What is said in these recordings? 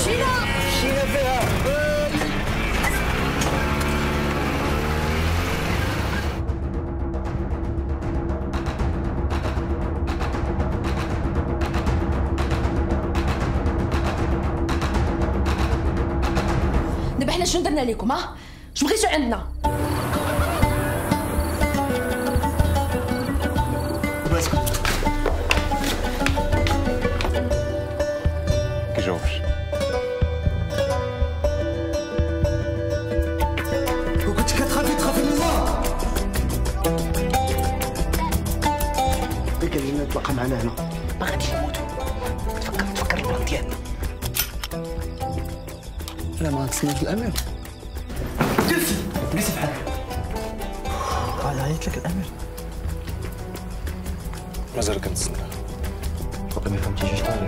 Chine! Chine! Chine! Chine! Chine! اللي نتلاقى معنا هنا. ما غاديش نموتوا تفكر تفكر البلان ديالنا. لا ما غنتسناش الأمير. جلسي. جلسي بحالك قال عيط لك الأمير. مازال كنتسنى. باقي ما فهمتيش اش طاري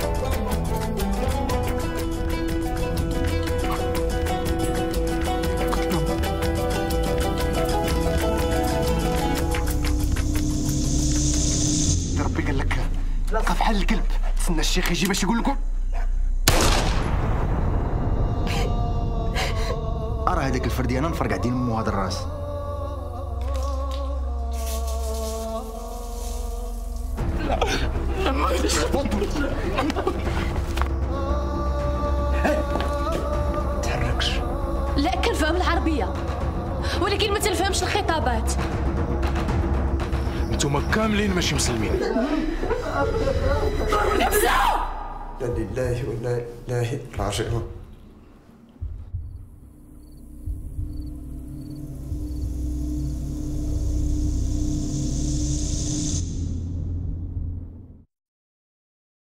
ربي قال لك بقى بحال الكلب. تسنى الشيخ يجي باش يقول لكم؟ أرى هذاك الفرديانه نفرقع دين مو هذا الراس. تحركش. لا كنفهم العربية. ولكن ما تنفهمش الخطابات. نتوما كاملين ماشي مسلمين. لا لله ولا اله راجعون.